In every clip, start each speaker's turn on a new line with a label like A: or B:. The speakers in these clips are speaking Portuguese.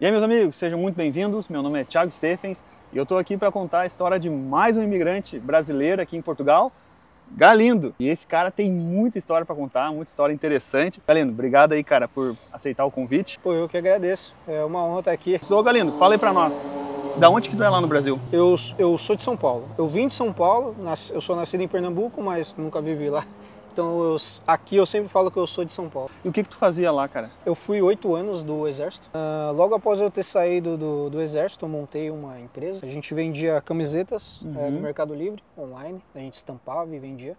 A: E aí, meus amigos, sejam muito bem-vindos. Meu nome é Thiago Stephens e eu estou aqui para contar a história de mais um imigrante brasileiro aqui em Portugal, Galindo. E esse cara tem muita história para contar, muita história interessante. Galindo, obrigado aí, cara, por aceitar o convite.
B: Pô, eu que agradeço. É uma honra estar aqui.
A: Sou Galindo, fala aí para nós. Da onde que tu é lá no Brasil?
B: Eu, eu sou de São Paulo. Eu vim de São Paulo, eu sou nascido em Pernambuco, mas nunca vivi lá. Então eu, aqui eu sempre falo que eu sou de São Paulo.
A: E o que, que tu fazia lá, cara?
B: Eu fui oito anos do Exército. Uh, logo após eu ter saído do, do, Exército, eu montei uma empresa. A gente vendia camisetas uhum. é, no Mercado Livre, online. A gente estampava e vendia.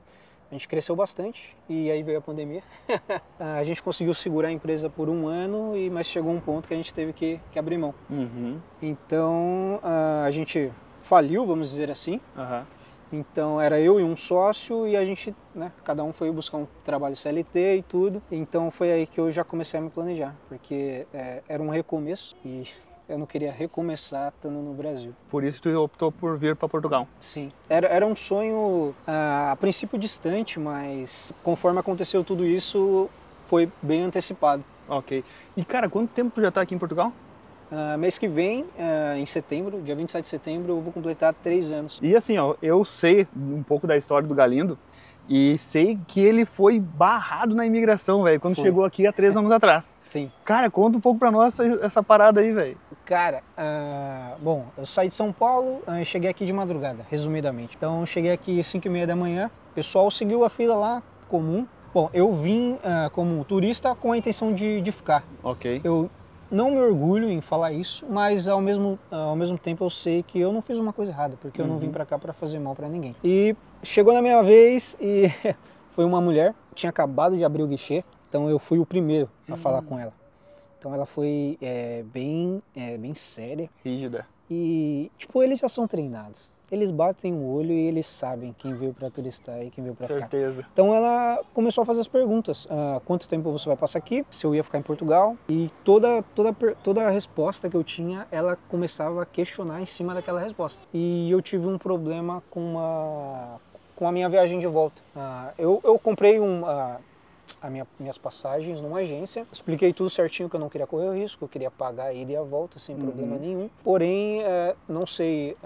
B: A gente cresceu bastante e aí veio a pandemia. a gente conseguiu segurar a empresa por um ano, e mas chegou um ponto que a gente teve que, que abrir mão. Uhum. Então uh, a gente faliu, vamos dizer assim. Uhum. Então era eu e um sócio e a gente, né, cada um foi buscar um trabalho CLT e tudo. Então foi aí que eu já comecei a me planejar, porque é, era um recomeço e eu não queria recomeçar estando no Brasil.
A: Por isso tu optou por vir para Portugal?
B: Sim. Era, era um sonho a princípio distante, mas conforme aconteceu tudo isso, foi bem antecipado.
A: Ok. E cara, quanto tempo tu já está aqui em Portugal?
B: Uh, mês que vem, uh, em setembro, dia 27 de setembro, eu vou completar três anos.
A: E assim, ó, eu sei um pouco da história do Galindo e sei que ele foi barrado na imigração, velho, quando foi. chegou aqui há três anos atrás.
B: Sim.
A: Cara, conta um pouco pra nós essa, essa parada aí, velho.
B: Cara, uh, bom, eu saí de São Paulo e cheguei aqui de madrugada, resumidamente. Então, cheguei aqui às 5 e meia da manhã, o pessoal seguiu a fila lá, comum, Bom, eu vim uh, como turista com a intenção de, de ficar.
A: Ok.
B: Eu não me orgulho em falar isso, mas ao mesmo, ao mesmo tempo eu sei que eu não fiz uma coisa errada, porque uhum. eu não vim uhum. para cá para fazer mal para ninguém. E chegou na minha vez e foi uma mulher, tinha acabado de abrir o guichê, então eu fui o primeiro a uhum. falar com ela. Então ela foi é, bem, é, bem séria.
A: Rígida.
B: E, tipo, eles já são treinados eles batem o olho e eles sabem quem veio para turistar e quem veio para ficar.
A: Certeza.
B: Então ela começou a fazer as perguntas: uh, quanto tempo você vai passar aqui? Se eu ia ficar em Portugal? E toda toda toda a resposta que eu tinha, ela começava a questionar em cima daquela resposta. E eu tive um problema com uma com a minha viagem de volta. Uh, eu, eu comprei um as minha, minhas passagens numa agência. Expliquei tudo certinho que eu não queria correr o risco, eu queria pagar a ida e a volta sem uhum. problema nenhum. Porém, é, não sei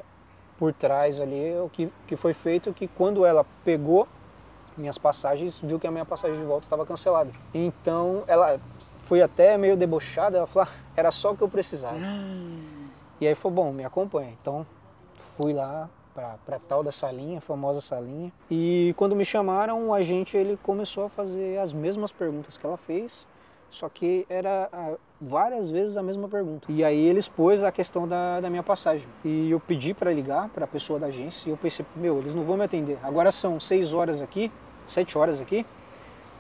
B: por trás ali o que, que foi feito que quando ela pegou minhas passagens, viu que a minha passagem de volta estava cancelada. Então ela foi até meio debochada, ela falou, ah, era só o que eu precisava. Hum. E aí foi bom, me acompanha. Então fui lá para tal da salinha, a famosa salinha. E quando me chamaram, o agente ele começou a fazer as mesmas perguntas que ela fez só que era ah, várias vezes a mesma pergunta. E aí ele expôs a questão da, da minha passagem. E eu pedi para ligar para a pessoa da agência e eu pensei, meu, eles não vão me atender. Agora são seis horas aqui, sete horas aqui,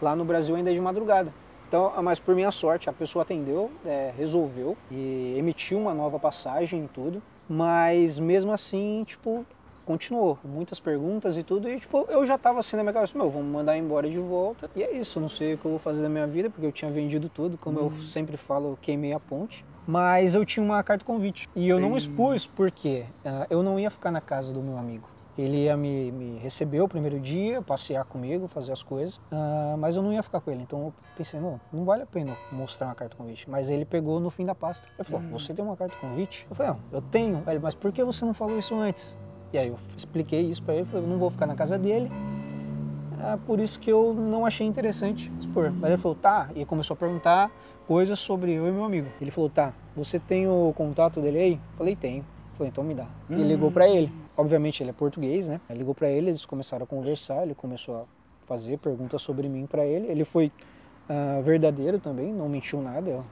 B: lá no Brasil ainda é de madrugada. Então, ah, mas por minha sorte, a pessoa atendeu, é, resolveu e emitiu uma nova passagem e tudo. Mas mesmo assim, tipo, continuou, muitas perguntas e tudo, e tipo, eu já tava assim na minha cabeça, meu, vamos mandar embora de volta. E é isso, não sei o que eu vou fazer da minha vida, porque eu tinha vendido tudo, como uhum. eu sempre falo, eu queimei a ponte. Mas eu tinha uma carta convite. E eu não expus porque uh, eu não ia ficar na casa do meu amigo. Ele ia me, me receber o primeiro dia, passear comigo, fazer as coisas, uh, mas eu não ia ficar com ele. Então eu pensei, não, não vale a pena mostrar uma carta convite. Mas ele pegou no fim da pasta. Ele falou, hum. você tem uma carta convite? Eu falei, não, eu tenho. Ele, mas por que você não falou isso antes? E aí eu expliquei isso para ele, falei, eu não vou ficar na casa dele, é por isso que eu não achei interessante expor. Mas ele falou, tá, e começou a perguntar coisas sobre eu e meu amigo. Ele falou, tá, você tem o contato dele aí? Falei, tenho. falei, então me dá. Hum. E ligou para ele. Obviamente ele é português, né? Ele ligou para ele, eles começaram a conversar, ele começou a fazer perguntas sobre mim para ele. Ele foi uh, verdadeiro também, não mentiu nada,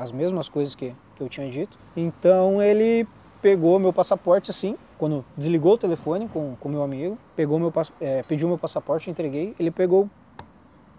B: as mesmas coisas que, que eu tinha dito. Então ele pegou meu passaporte assim, quando desligou o telefone com o meu amigo, pegou meu, é, pediu meu passaporte, entreguei, ele pegou,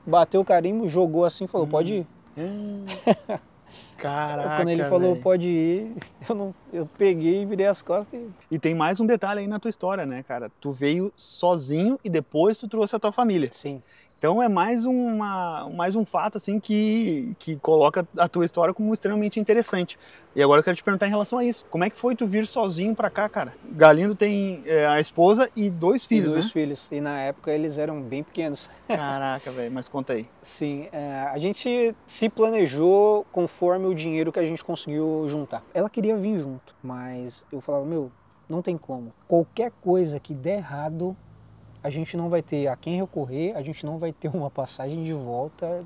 B: bateu o carimbo, jogou assim, falou, hum. pode ir. Hum.
A: Caraca,
B: Quando ele falou véio. pode ir, eu, não, eu peguei, virei as costas e...
A: E tem mais um detalhe aí na tua história, né, cara? Tu veio sozinho e depois tu trouxe a tua família.
B: Sim.
A: Então é mais, uma, mais um fato assim que, que coloca a tua história como extremamente interessante. E agora eu quero te perguntar em relação a isso. Como é que foi tu vir sozinho para cá, cara? Galindo tem é, a esposa e dois filhos,
B: e dois
A: né?
B: filhos. E na época eles eram bem pequenos.
A: Caraca, velho, mas conta aí.
B: Sim, é, a gente se planejou conforme o dinheiro que a gente conseguiu juntar. Ela queria vir junto, mas eu falava, meu, não tem como. Qualquer coisa que der errado, a gente não vai ter a quem recorrer, a gente não vai ter uma passagem de volta.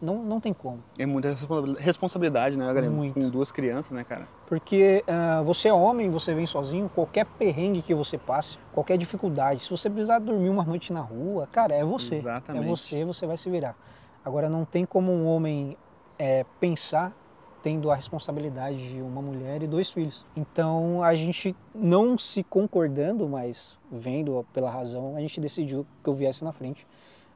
B: Não, não tem como.
A: É muita responsabilidade, né, galera?
B: Muito.
A: Com duas crianças, né, cara?
B: Porque uh, você é homem, você vem sozinho, qualquer perrengue que você passe, qualquer dificuldade, se você precisar dormir uma noite na rua, cara, é você.
A: Exatamente.
B: É você, você vai se virar. Agora, não tem como um homem é, pensar tendo a responsabilidade de uma mulher e dois filhos. Então a gente não se concordando, mas vendo pela razão, a gente decidiu que eu viesse na frente,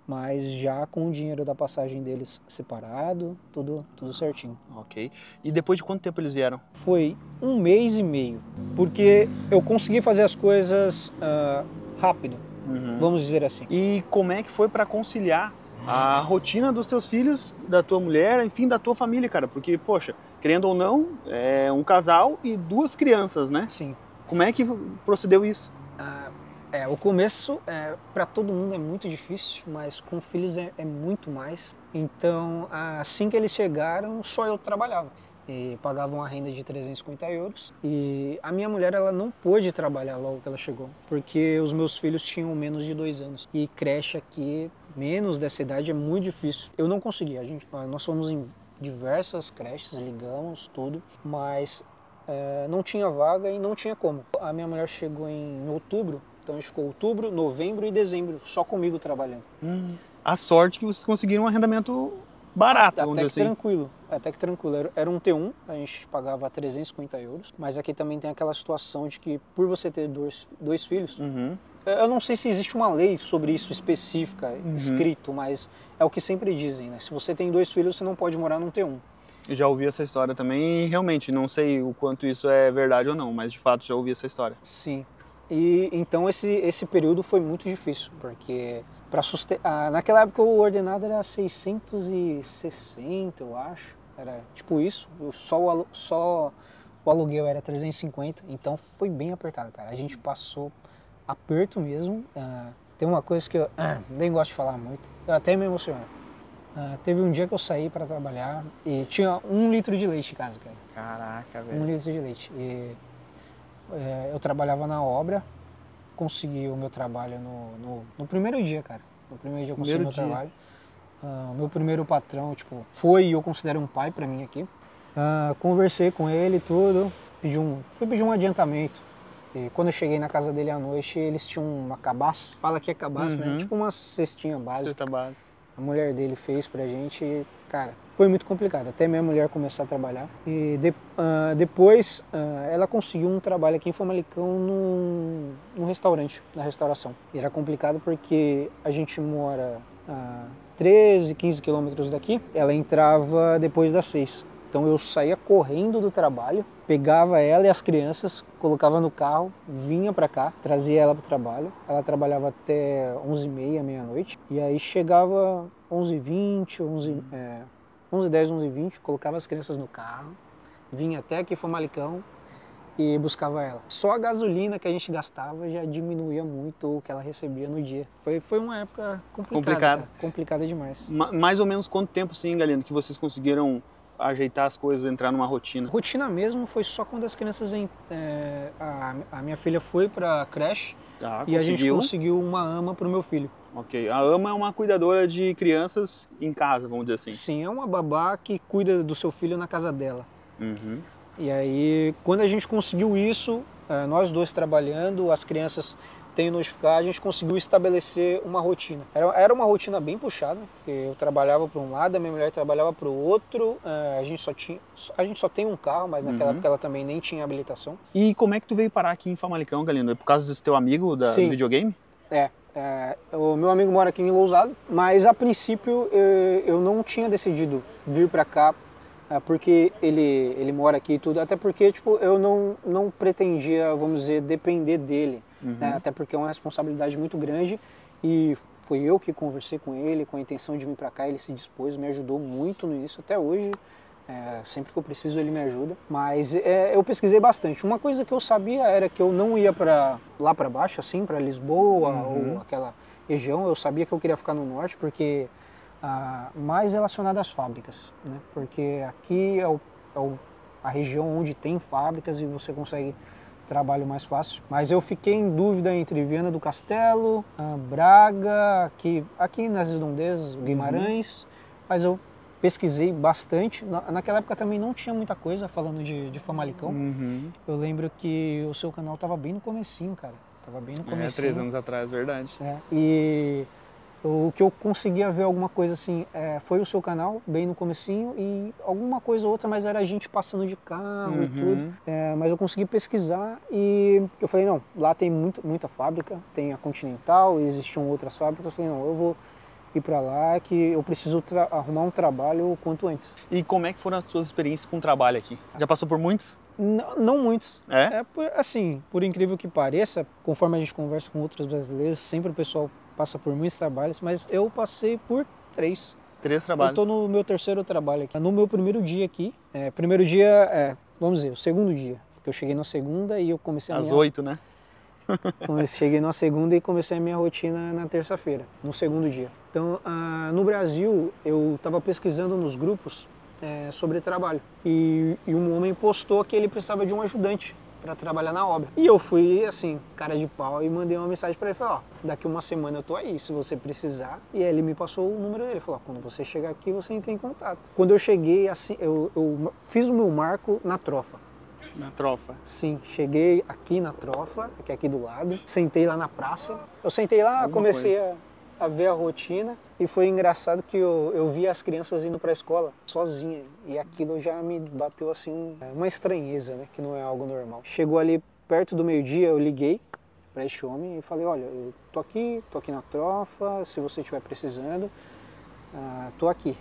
B: mas já com o dinheiro da passagem deles separado, tudo tudo certinho.
A: Ok. E depois de quanto tempo eles vieram?
B: Foi um mês e meio, porque eu consegui fazer as coisas uh, rápido,
A: Uhum.
B: vamos dizer assim.
A: E como é que foi para conciliar a rotina dos teus filhos, da tua mulher, enfim, da tua família, cara? Porque, poxa, querendo ou não, é um casal e duas crianças, né?
B: Sim.
A: Como é que procedeu isso?
B: Ah, é, o começo é, para todo mundo é muito difícil, mas com filhos é, é muito mais. Então, assim que eles chegaram, só eu trabalhava. E pagava uma renda de 350 euros. E a minha mulher ela não pôde trabalhar logo que ela chegou, porque os meus filhos tinham menos de dois anos. E creche aqui, menos dessa idade, é muito difícil. Eu não consegui. A gente, nós fomos em diversas creches, ligamos tudo, mas é, não tinha vaga e não tinha como. A minha mulher chegou em outubro, então a gente ficou outubro, novembro e dezembro só comigo trabalhando.
A: Hum, a sorte que vocês conseguiram um arrendamento barato,
B: Até que
A: assim.
B: tranquilo, até que tranquilo. Era, era um T1, a gente pagava 350 euros, mas aqui também tem aquela situação de que por você ter dois, dois filhos,
A: Uhum.
B: Eu não sei se existe uma lei sobre isso específica,
A: Uhum.
B: escrito, mas é o que sempre dizem, né? Se você tem dois filhos, você não pode morar num T1.
A: Eu já ouvi essa história também e realmente não sei o quanto isso é verdade ou não, mas de fato já ouvi essa história.
B: Sim. E então esse, esse período foi muito difícil, porque para sustentar. Naquela época o ordenado era 660, eu acho. Era tipo isso. Só o, só o aluguel era 350, então foi bem apertado, cara. A gente passou aperto mesmo. Ah, tem uma coisa que eu ah, nem gosto de falar muito, eu até me emociono. Ah, teve um dia que eu saí para trabalhar e tinha um litro de leite em casa, cara
A: Caraca,
B: um
A: velho.
B: litro de leite. E, é, eu trabalhava na obra, consegui o meu trabalho no, no, no primeiro dia, cara. No primeiro dia eu consegui o meu
A: dia.
B: trabalho. O meu primeiro patrão, tipo, foi e eu considero um pai pra mim aqui. Ah, conversei com ele e tudo, pedi um, fui pedir um adiantamento. E quando eu cheguei na casa dele à noite, eles tinham uma cabaça. Fala que é cabaça,
A: Uhum.
B: né? Tipo uma cestinha básica
A: Cesta base.
B: a mulher dele fez pra gente, e, cara, foi muito complicado, até minha mulher começar a trabalhar. E de- ah, depois ah, ela conseguiu um trabalho aqui em Famalicão num, num restaurante, na restauração. E era complicado porque a gente mora a 13, 15 quilômetros daqui, ela entrava depois das 6. Então eu saía correndo do trabalho, pegava ela e as crianças, colocava no carro, vinha pra cá, trazia ela pro trabalho. Ela trabalhava até 11h30, meia-noite. E aí chegava 11h20, 11, é, 11h10, 11h20, colocava as crianças no carro, vinha até aqui Famalicão e buscava ela. Só a gasolina que a gente gastava já diminuía muito o que ela recebia no dia. Foi, foi uma época complicada.
A: Complicada.
B: complicada demais.
A: Ma- mais ou menos quanto tempo, sim, Galindo, que vocês conseguiram ajeitar as coisas, entrar numa rotina?
B: Rotina mesmo foi só quando as crianças. en- é, a, a minha filha foi pra creche
A: Tá,
B: e a gente
A: conseguiu.
B: conseguiu uma ama pro meu filho.
A: Ok. A AMA é uma cuidadora de crianças em casa, vamos dizer assim.
B: Sim, é uma babá que cuida do seu filho na casa dela.
A: Uhum.
B: E aí, quando a gente conseguiu isso, eh, nós dois trabalhando, as crianças têm notificado, a gente conseguiu estabelecer uma rotina. Era, era uma rotina bem puxada, porque eu trabalhava para um lado, a minha mulher trabalhava para o outro, eh, a gente só tinha, a gente só tem um carro, mas naquela
A: Uhum.
B: época ela também nem tinha habilitação.
A: E como é que tu veio parar aqui em Famalicão, Galindo? É por causa desse teu amigo da,
B: Sim.
A: do videogame?
B: É, é, o meu amigo mora aqui em Lousado, mas a princípio eu, eu não tinha decidido vir para cá porque ele, ele mora aqui e tudo, até porque tipo, eu não, não pretendia, vamos dizer, depender dele,
A: Uhum.
B: né? até porque é uma responsabilidade muito grande e Foi eu que conversei com ele com a intenção de vir para cá, ele se dispôs, me ajudou muito nisso, até hoje. É, sempre que eu preciso ele me ajuda. Mas é, eu pesquisei bastante. Uma coisa que eu sabia era que eu não ia para lá para baixo, assim, para Lisboa uhum. ou aquela região. Eu sabia que eu queria ficar no norte porque ah, mais relacionado às fábricas, né? Porque aqui é, o, é o, a região onde tem fábricas e você consegue trabalho mais fácil. Mas eu fiquei em dúvida entre Viana do Castelo, ah, Braga, aqui, aqui nas redondezas, Guimarães, uhum. mas eu pesquisei bastante. naquela época também não tinha muita coisa falando de, de Famalicão. Uhum. Eu lembro que o seu canal tava bem no comecinho, cara. Tava bem no começo.
A: É, três anos atrás, verdade.
B: É, e o que eu conseguia ver alguma coisa assim é, foi o seu canal, bem no comecinho, e alguma coisa ou outra, mas era a gente passando de carro uhum. e tudo. É, mas eu consegui pesquisar e eu falei, não, lá tem muito, muita fábrica, tem a Continental, existiam outras fábricas. Eu falei, não, eu vou ir para lá que eu preciso arrumar um trabalho o quanto antes.
A: E como é que foram as suas experiências com o trabalho aqui? Já passou por muitos?
B: Não, não muitos.
A: É?
B: é assim, por incrível que pareça, conforme a gente conversa com outros brasileiros, sempre o pessoal passa por muitos trabalhos, mas eu passei por três.
A: Três trabalhos?
B: Eu estou no meu terceiro trabalho aqui. No meu primeiro dia aqui, é, primeiro dia, é, vamos dizer, o segundo dia, porque eu cheguei na segunda e eu comecei a
A: Às oito, minha... né?
B: cheguei na segunda e comecei a minha rotina na terça-feira, no segundo dia. Então, ah, no Brasil, eu estava pesquisando nos grupos é, sobre trabalho e, e um homem postou que ele precisava de um ajudante para trabalhar na obra. E eu fui assim, cara de pau, e mandei uma mensagem para ele, falei, ó, daqui uma semana eu tô aí, se você precisar. E aí ele me passou o número dele, falou, quando você chegar aqui, você entra em contato. Quando eu cheguei, assim, eu, eu fiz o meu marco na trofa.
A: Na trofa?
B: Sim, cheguei aqui na trofa, que é aqui do lado, sentei lá na praça. Eu sentei lá, Alguma comecei a a ver a rotina e foi engraçado que eu, eu vi as crianças indo para a escola sozinha e aquilo já me bateu assim uma estranheza, né, que não é algo normal. Chegou ali perto do meio-dia, eu liguei para este homem e falei, olha, eu tô aqui, tô aqui na trofa, se você estiver precisando, uh, tô aqui.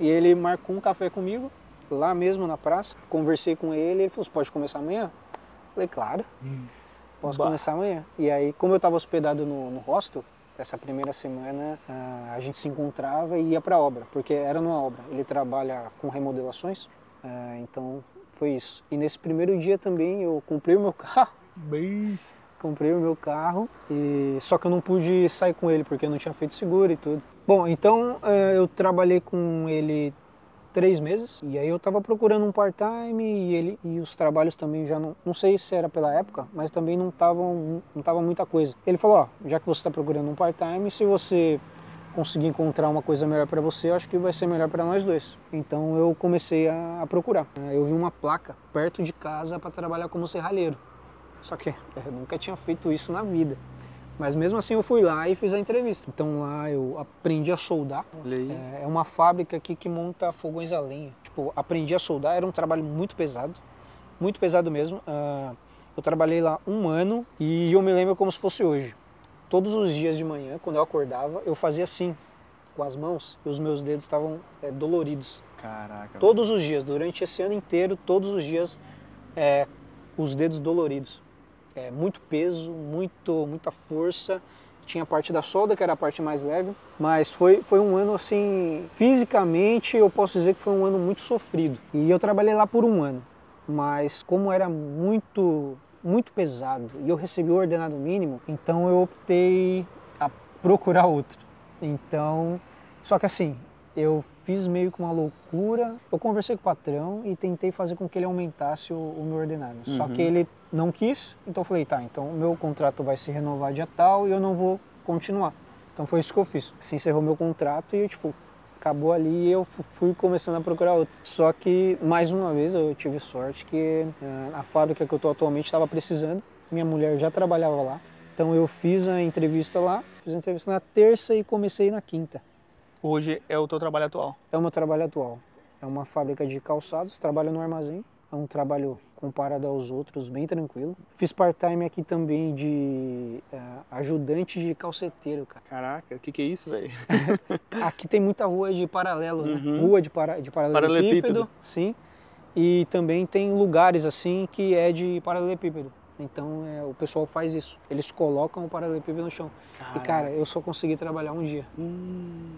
B: E ele marcou um café comigo, lá mesmo na praça, conversei com ele, ele falou, você pode começar amanhã? Falei, claro, hum. posso bah. começar amanhã. E aí, como eu estava hospedado no, no hostel, essa primeira semana a gente se encontrava e ia para a obra, porque era numa obra. Ele trabalha com remodelações, então foi isso. E nesse primeiro dia também eu comprei o meu carro.
A: Bem...
B: Comprei o meu carro, e só que eu não pude sair com ele porque eu não tinha feito seguro e tudo. Bom, então eu trabalhei com ele três meses. E aí eu tava procurando um part-time e ele e os trabalhos também já não, não sei se era pela época, mas também não estavam não tava muita coisa. Ele falou, ó, já que você está procurando um part-time, se você conseguir encontrar uma coisa melhor para você, acho que vai ser melhor para nós dois. Então eu comecei a, a, procurar. Eu vi uma placa perto de casa para trabalhar como serralheiro. Só que eu nunca tinha feito isso na vida. Mas mesmo assim eu fui lá e fiz a entrevista. Então lá eu aprendi a soldar. É, é uma fábrica aqui que monta fogões a lenha. Tipo, aprendi a soldar, era um trabalho muito pesado. Muito pesado mesmo. Uh, eu trabalhei lá um ano e eu me lembro como se fosse hoje. Todos os dias de manhã, quando eu acordava, eu fazia assim, com as mãos, e os meus dedos estavam é, doloridos.
A: Caraca.
B: Todos os dias, durante esse ano inteiro, todos os dias, é, os dedos doloridos é, muito peso, muito, muita força. Tinha a parte da solda, que era a parte mais leve, mas foi, foi um ano assim, fisicamente eu posso dizer que foi um ano muito sofrido. E eu trabalhei lá por um ano, mas como era muito, muito pesado e eu recebi o ordenado mínimo, então eu optei a procurar outro. Então, só que assim, eu fiz meio que uma loucura. Eu conversei com o patrão e tentei fazer com que ele aumentasse o, o meu ordenado. Uhum. Só que ele não quis, então eu falei, tá, então o meu contrato vai se renovar dia tal e eu não vou continuar. Então foi isso que eu fiz. Se encerrou meu contrato e, tipo, acabou ali e eu fui começando a procurar outro. Só que, mais uma vez, eu tive sorte que uh, a fábrica que eu estou atualmente estava precisando. Minha mulher já trabalhava lá. Então eu fiz a entrevista lá, fiz a entrevista na terça e comecei na quinta.
A: Hoje é o teu trabalho atual?
B: É o meu trabalho atual. É uma fábrica de calçados, trabalho no armazém. É um trabalho comparado aos outros bem tranquilo. Fiz part-time aqui também de uh, ajudante de calceteiro, cara.
A: Caraca, o que, que é isso, velho?
B: aqui tem muita rua de paralelo, né? uhum. Rua de, para, de paralelepípedo, sim. E também tem lugares assim que é de paralelepípedo. Então é, o pessoal faz isso. Eles colocam o paralelepípedo no chão. E cara, eu só consegui trabalhar um dia.
A: Hum,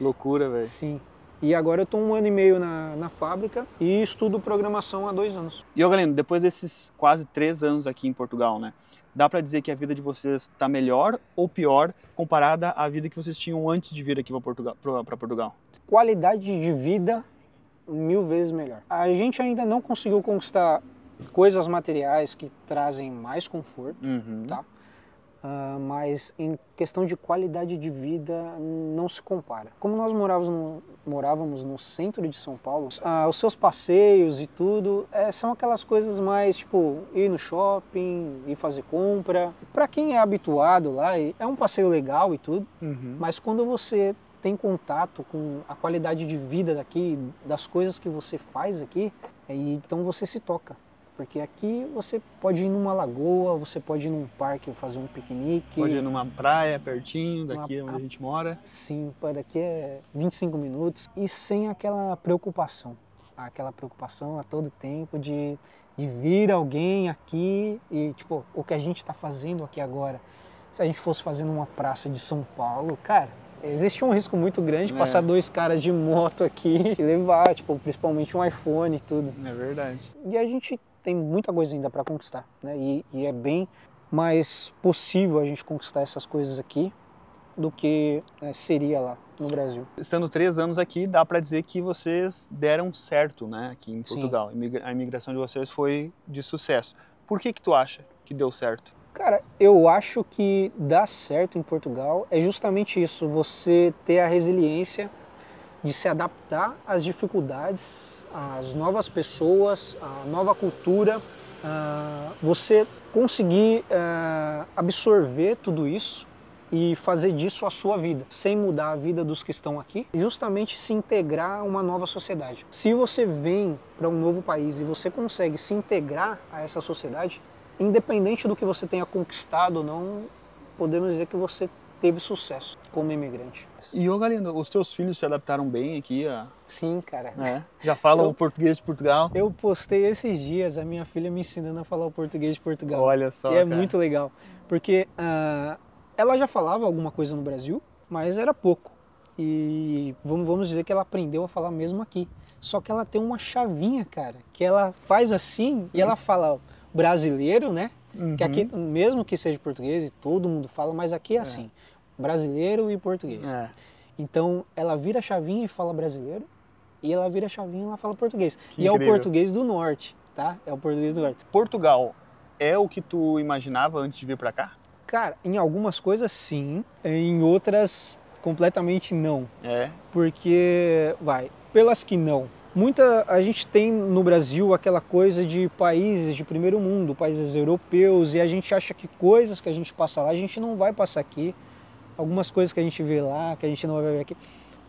A: loucura, velho.
B: Sim. E agora eu tô um ano e meio na, na fábrica e estudo programação há dois anos.
A: E ô Galeno, depois desses quase três anos aqui em Portugal, né? Dá para dizer que a vida de vocês está melhor ou pior comparada à vida que vocês tinham antes de vir aqui para Portugal, Portugal?
B: Qualidade de vida mil vezes melhor. A gente ainda não conseguiu conquistar coisas materiais que trazem mais conforto,
A: Uhum.
B: tá? Ah, mas em questão de qualidade de vida não se compara. Como nós morávamos no, morávamos no centro de São Paulo, ah, os seus passeios e tudo é, são aquelas coisas mais tipo ir no shopping, ir fazer compra. Para quem é habituado lá, é um passeio legal e tudo,
A: Uhum.
B: mas quando você tem contato com a qualidade de vida daqui, das coisas que você faz aqui, então você se toca. Porque aqui você pode ir numa lagoa, você pode ir num parque fazer um piquenique.
A: Pode ir numa praia pertinho daqui
B: Uma-
A: onde a gente mora.
B: Sim, daqui é 25 minutos. E sem aquela preocupação. Aquela preocupação a todo tempo de, de vir alguém aqui e, tipo, o que a gente está fazendo aqui agora. Se a gente fosse fazer numa praça de São Paulo, cara, existe um risco muito grande de
A: É.
B: passar dois caras de moto aqui e levar, tipo, principalmente um iPhone e tudo.
A: É verdade.
B: E a gente tem muita coisa ainda para conquistar, né? E, e é bem mais possível a gente conquistar essas coisas aqui do que né, seria lá no Brasil.
A: Estando três anos aqui, dá para dizer que vocês deram certo, né? Aqui em
B: Sim.
A: Portugal. Imigra- A imigração de vocês foi de sucesso. Por que que tu acha que deu certo?
B: Cara, eu acho que dar certo em Portugal é justamente isso, você ter a resiliência de se adaptar às dificuldades, às novas pessoas, à nova cultura, ah, você conseguir ah, absorver tudo isso e fazer disso a sua vida, sem mudar a vida dos que estão aqui, justamente se integrar a uma nova sociedade. Se você vem para um novo país e você consegue se integrar a essa sociedade, independente do que você tenha conquistado ou não, podemos dizer que você teve sucesso como imigrante.
A: E ô Galindo, os teus filhos se adaptaram bem aqui, a,
B: Sim, cara.
A: né? Já falam
B: Eu-
A: o português de Portugal?
B: Eu postei esses dias a minha filha me ensinando a falar o português de Portugal.
A: Olha só,
B: E é
A: cara.
B: muito legal, porque ah, ela já falava alguma coisa no Brasil, mas era pouco. E vamos, vamos dizer que ela aprendeu a falar mesmo aqui. Só que ela tem uma chavinha, cara, que ela faz assim e ela fala brasileiro, né? Que aqui,
A: Uhum.
B: mesmo que seja português e todo mundo fala, mas aqui é assim, brasileiro e português.
A: É.
B: Então ela vira a chavinha e fala brasileiro, e ela vira a chavinha e ela fala português.
A: Que
B: e é o
A: incrível.
B: português do norte, tá? É o português do norte.
A: Portugal é o que tu imaginava antes de vir pra cá?
B: Cara, em algumas coisas sim, em outras completamente não.
A: É.
B: Porque, vai, pelas que não. Muita a gente tem no Brasil aquela coisa de países de primeiro mundo, países europeus, e a gente acha que coisas que a gente passa lá, a gente não vai passar aqui. Algumas coisas que a gente vê lá, que a gente não vai ver aqui.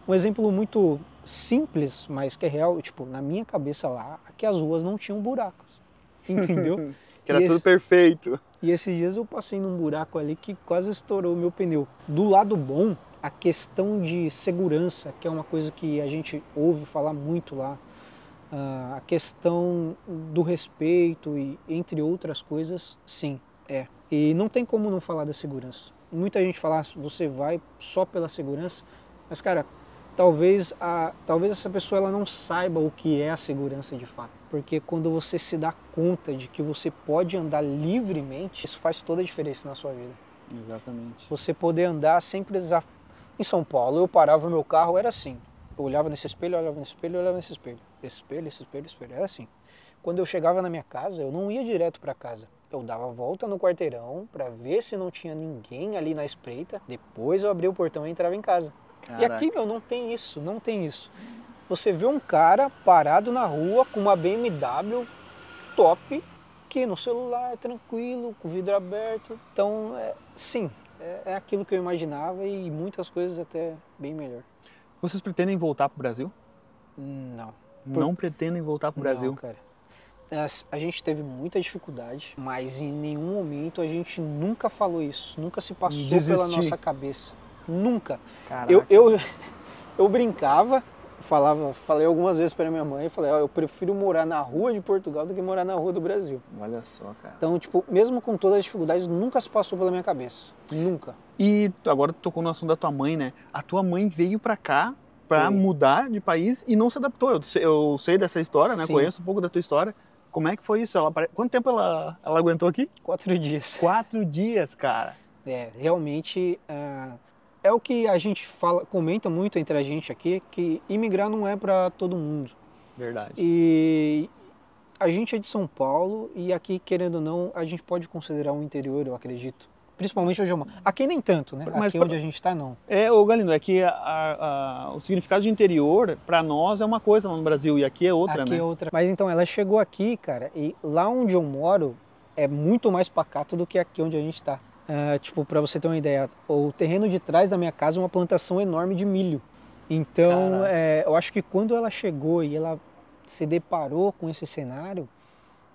B: Um exemplo muito simples, mas que é real, tipo, na minha cabeça lá, é que as ruas não tinham buracos. Entendeu?
A: Que era
B: E
A: tudo
B: esse-
A: perfeito.
B: E esses dias eu passei num buraco ali que quase estourou o meu pneu. Do lado bom, a questão de segurança, que é uma coisa que a gente ouve falar muito lá, ah, a questão do respeito e entre outras coisas, sim, é. E não tem como não falar da segurança. Muita gente fala, "Ah, você vai só pela segurança, mas cara, talvez a talvez essa pessoa ela não saiba o que é a segurança de fato, porque quando você se dá conta de que você pode andar livremente, isso faz toda a diferença na sua vida.
A: Exatamente.
B: Você poder andar sem precisar. Em São Paulo, eu parava o meu carro, era assim. Eu olhava nesse espelho, olhava nesse espelho, olhava nesse espelho. Esse espelho, esse espelho, esse espelho. Era assim. Quando eu chegava na minha casa, eu não ia direto para casa. Eu dava volta no quarteirão para ver se não tinha ninguém ali na espreita. Depois eu abria o portão e entrava em casa. E aqui, meu, não tem isso, não tem isso. Você vê um cara parado na rua com uma BMW top, que no celular, tranquilo, com o vidro aberto. Então, é, sim, é, é aquilo que eu imaginava e muitas coisas até bem melhor.
A: Vocês pretendem voltar pro Brasil?
B: Não.
A: Não pretendem voltar pro Brasil?
B: Não, cara. A gente teve muita dificuldade, mas em nenhum momento a gente nunca falou isso, nunca se passou pela
A: Desistir.
B: nossa cabeça. Nunca.
A: Caraca.
B: Eu, eu, eu brincava falava, falei algumas vezes para minha mãe, falei, ó, eu prefiro morar na rua de Portugal do que morar na rua do Brasil.
A: Olha só, cara.
B: Então, tipo, mesmo com todas as dificuldades, nunca se passou pela minha cabeça. Nunca.
A: E agora tu tocou no assunto da tua mãe, né? A tua mãe veio pra cá
B: Foi.
A: mudar de país e não se adaptou. Eu sei, eu sei dessa história, né?
B: Sim.
A: Conheço um pouco da tua história. Como é que foi isso? Ela, quanto tempo ela, ela aguentou aqui?
B: Quatro dias.
A: Quatro dias, cara.
B: É, realmente ah, é o que a gente fala, comenta muito entre a gente aqui, que imigrar não é para todo mundo.
A: Verdade.
B: E a gente é de São Paulo e aqui, querendo ou não, a gente pode considerar um interior, eu acredito. Principalmente hoje. Aqui nem tanto, né?
A: Mas
B: aqui
A: pra-
B: onde a gente está, não.
A: É, ô Galindo, é que a- a- o significado de interior, pra nós, é uma coisa lá no Brasil e aqui é outra,
B: aqui
A: né?
B: é outra. Mas então, ela chegou aqui, cara, e lá onde eu moro é muito mais pacato do que aqui onde a gente está. Tipo, para você ter uma ideia, o terreno de trás da minha casa é uma plantação enorme de milho. Então, é, eu acho que quando ela chegou e ela se deparou com esse cenário,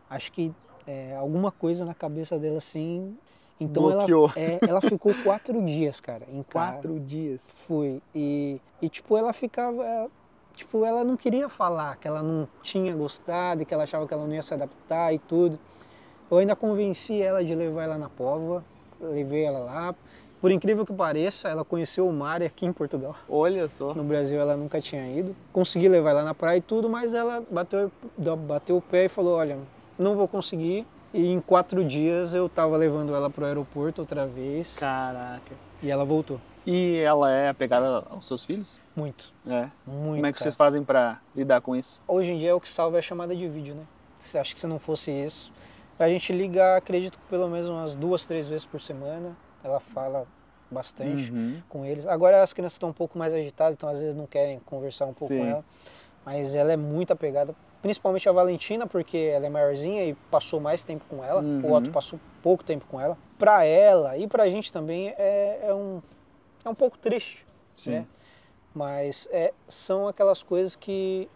B: acho que é, alguma coisa na cabeça dela assim. Então ela, é, ela ficou quatro dias, cara, em casa.
A: Quatro dias.
B: Foi. E, e tipo, ela ficava. é, Tipo, ela não queria falar que ela não tinha gostado que ela achava que ela não ia se adaptar e tudo. Eu ainda convenci ela de levar ela na Póvoa, levei ela lá. Por incrível que pareça, ela conheceu o mar aqui em Portugal.
A: Olha só.
B: No Brasil ela nunca tinha ido. Consegui levar ela na praia e tudo, mas ela bateu, bateu o pé e falou: Olha, não vou conseguir. E em quatro dias eu tava levando ela pro aeroporto outra vez
A: Caraca.
B: e ela voltou.
A: E ela é apegada aos seus filhos?
B: Muito,
A: É.
B: muito.
A: Como é que
B: cara.
A: vocês fazem pra lidar com isso?
B: Hoje em dia é o que salva é a chamada de vídeo, né? Você acha que se não fosse isso, a gente liga, acredito que pelo menos umas duas, três vezes por semana. Ela fala bastante
A: Uhum.
B: com eles. Agora as crianças estão um pouco mais agitadas, então às vezes não querem conversar um pouco
A: Sim.
B: com ela. Mas ela é muito apegada, principalmente a Valentina, porque ela é maiorzinha e passou mais tempo com ela.
A: Uhum.
B: O Otto passou pouco tempo com ela. Pra ela e pra gente também é, é um, é um pouco triste.
A: Sim.
B: né? Mas é, são aquelas coisas que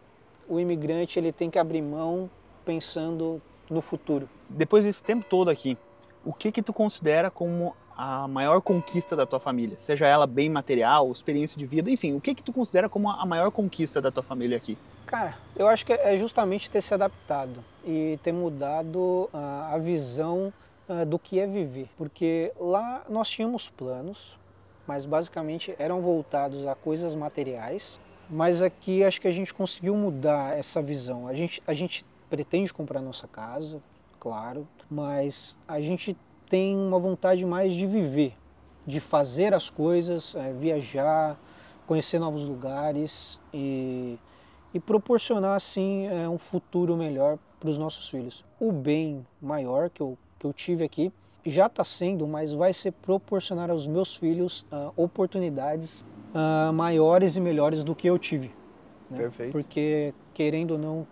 B: o imigrante ele tem que abrir mão pensando no futuro.
A: Depois desse tempo todo aqui, o que que tu considera como a maior conquista da tua família? Seja ela bem material, experiência de vida, enfim, o que que tu considera como a maior conquista da tua família aqui?
B: Cara, eu acho que é justamente ter se adaptado e ter mudado ah, a visão ah, do que é viver. Porque lá nós tínhamos planos, mas basicamente eram voltados a coisas materiais. Mas aqui acho que a gente conseguiu mudar essa visão. A gente, a gente pretende comprar nossa casa, claro, mas a gente tem uma vontade mais de viver, de fazer as coisas, eh, viajar, conhecer novos lugares e e proporcionar assim é, um futuro melhor para os nossos filhos. O bem maior que eu, que eu tive aqui já está sendo, mas vai ser proporcionar aos meus filhos ah, oportunidades ah, maiores e melhores do que eu tive. né?
A: Perfeito.
B: Porque, querendo ou não,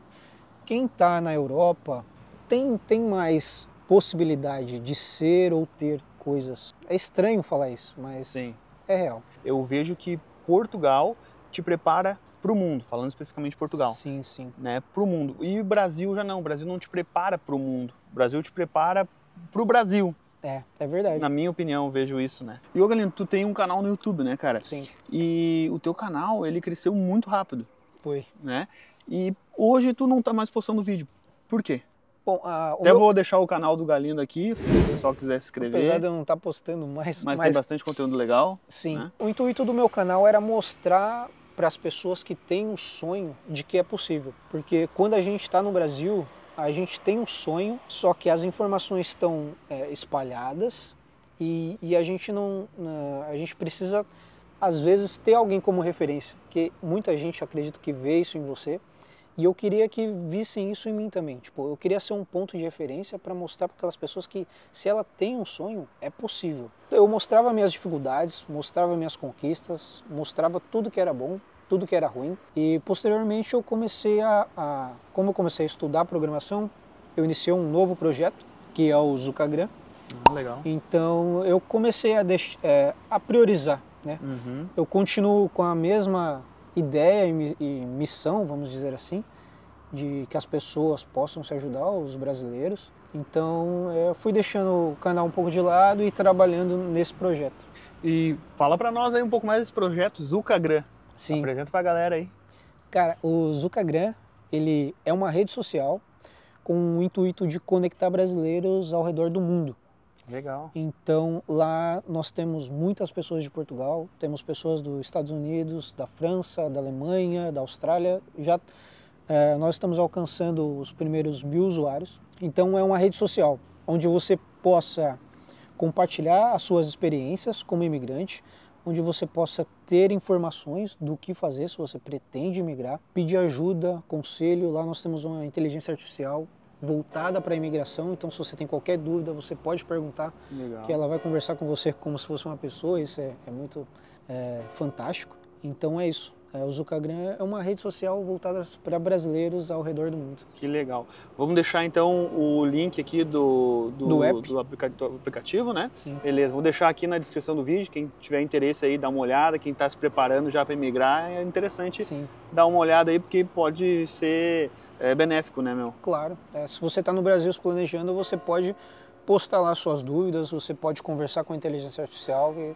B: quem está na Europa tem, tem mais possibilidade de ser ou ter coisas. É estranho falar isso, mas
A: Sim.
B: é real.
A: Eu vejo que Portugal te prepara para o mundo, falando especificamente de Portugal.
B: Sim, sim.
A: né, para o mundo. E o Brasil já não, o Brasil não te prepara para o mundo. O Brasil te prepara para o Brasil.
B: É, é verdade.
A: Na minha opinião, eu vejo isso, né? E ô Galino, tu tem um canal no YouTube, né, cara?
B: Sim,
A: E o teu canal, ele cresceu muito rápido,
B: foi.
A: né? E hoje tu não tá mais postando vídeo. Por quê?
B: Bom, ah,
A: Até
B: meu-
A: vou deixar o canal do Galindo aqui, se o pessoal quiser se inscrever.
B: apesar de eu não estar postando mais,
A: Mas,
B: mas,
A: tem bastante conteúdo legal.
B: sim.
A: né?
B: O intuito do meu canal era mostrar para as pessoas que têm um sonho de que é possível. Porque quando a gente está no Brasil, a gente tem um sonho, só que as informações estão é, espalhadas e, e a gente não, a gente precisa às vezes ter alguém como referência, porque muita gente acredita que vê isso em você. E eu queria que vissem isso em mim também. Tipo, eu queria ser um ponto de referência para mostrar para aquelas pessoas que se ela tem um sonho, é possível. Eu mostrava minhas dificuldades, mostrava minhas conquistas, mostrava tudo que era bom, tudo que era ruim. E posteriormente eu comecei a, a como eu comecei a estudar programação, eu iniciei um novo projeto, que é o Zucagram.
A: Ah, legal.
B: Então eu comecei a, é, a priorizar, né?
A: Uhum.
B: eu continuo com a mesma ideia e mi- e missão, vamos dizer assim, de que as pessoas possam se ajudar, os brasileiros. Então, é, eu fui deixando o canal um pouco de lado e trabalhando nesse projeto.
A: E fala pra nós aí um pouco mais desse projeto Zucagram.
B: Sim.
A: Apresenta pra galera aí.
B: Cara, o Zucagram, ele é uma rede social com o intuito de conectar brasileiros ao redor do mundo.
A: Legal.
B: Então lá nós temos muitas pessoas de Portugal, temos pessoas dos Estados Unidos, da França, da Alemanha, da Austrália. Já é, nós estamos alcançando os primeiros mil usuários. Então é uma rede social onde você possa compartilhar as suas experiências como imigrante, onde você possa ter informações do que fazer se você pretende migrar, pedir ajuda, conselho. Lá nós temos uma inteligência artificial voltada para a imigração, então se você tem qualquer dúvida, você pode perguntar,
A: Legal.
B: que ela vai conversar com você como se fosse uma pessoa, isso é, é muito é, fantástico. Então é isso. É, o Zucagram é uma rede social voltada para brasileiros ao redor do mundo.
A: Que legal. Vamos deixar então o link aqui do, do,
B: Do app?
A: do aplica- do aplicativo, né?
B: Sim.
A: Beleza, vou deixar aqui na descrição do vídeo. Quem tiver interesse aí, dá uma olhada. Quem está se preparando já para emigrar, é interessante
B: Sim,
A: dar uma olhada aí, porque pode ser é, benéfico, né, meu?
B: claro. É, se você está no Brasil se planejando, você pode postar lá suas dúvidas, você pode conversar com a inteligência artificial e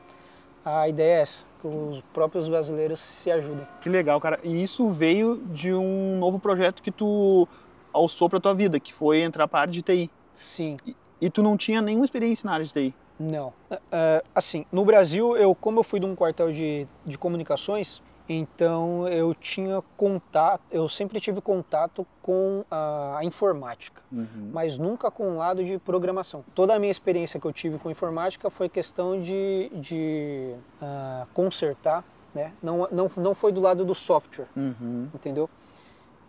B: a ideia é essa, que os próprios brasileiros se ajudem.
A: Que legal, cara. E isso veio de um novo projeto que tu alçou para tua vida, que foi entrar para a área de TI.
B: Sim,
A: E tu não tinha nenhuma experiência na área de TI.
B: Não. É, assim, no Brasil, eu, como eu fui de um quartel de, de comunicações, então eu tinha contato, eu sempre tive contato com a, a informática, mas nunca com o lado de programação. Toda a minha experiência que eu tive com informática foi questão de, de ah, consertar, né? Não, não, não foi do lado do software
A: Uhum.
B: entendeu?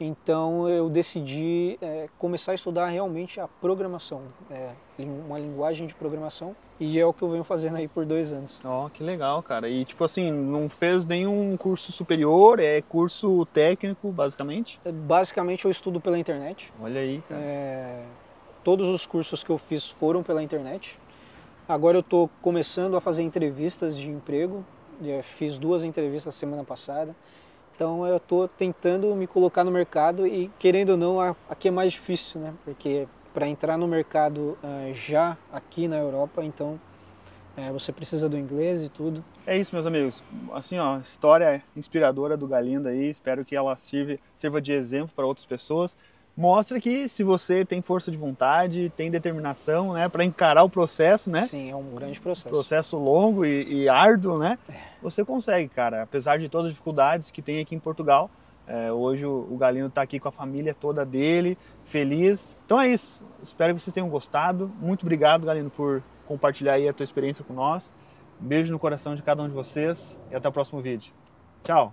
B: Então eu decidi é, começar a estudar realmente a programação, é, uma linguagem de programação, e é o que eu venho fazendo aí por dois anos.
A: Ó, que legal, cara. E tipo assim, não fez nenhum curso superior, é curso técnico, basicamente?
B: É, Basicamente eu estudo pela internet,
A: Olha aí, cara.
B: é, todos os cursos que eu fiz foram pela internet. Agora eu estou começando a fazer entrevistas de emprego, é, fiz duas entrevistas semana passada. Então eu estou tentando me colocar no mercado e querendo ou não, aqui é mais difícil, né? Porque para entrar no mercado ah, já aqui na Europa, então eh, você precisa do inglês e tudo.
A: É isso, meus amigos. Assim, ó, história inspiradora do Galindo aí. Espero que ela sirva, sirva de exemplo para outras pessoas. Mostra que se você tem força de vontade, tem determinação, né, para encarar o processo, né?
B: Sim, é um grande processo.
A: Processo longo e, e árduo, né? Você consegue, cara. Apesar de todas as dificuldades que tem aqui em Portugal, é, hoje o, o Galindo está aqui com a família toda dele, feliz. Então é isso. Espero que vocês tenham gostado. Muito obrigado, Galindo, por compartilhar aí a tua experiência com nós. Um beijo no coração de cada um de vocês e até o próximo vídeo. Tchau!